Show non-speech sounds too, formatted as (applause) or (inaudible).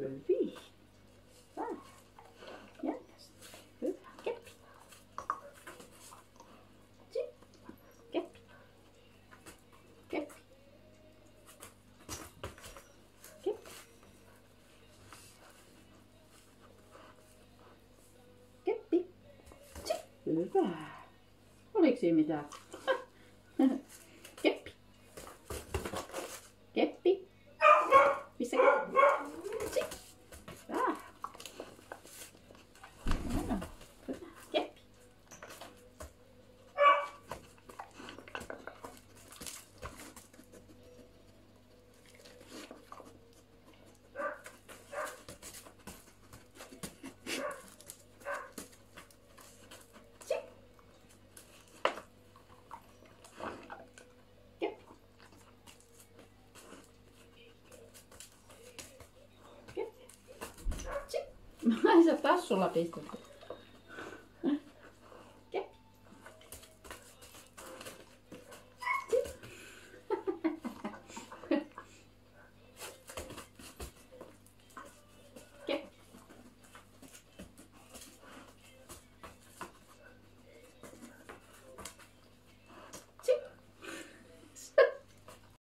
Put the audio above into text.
Ulvi. Va? Hyvä. Oliko siinä mitään? (laughs) Keppi. Keppi. Missä keppi? Ai sä tassulla pistät.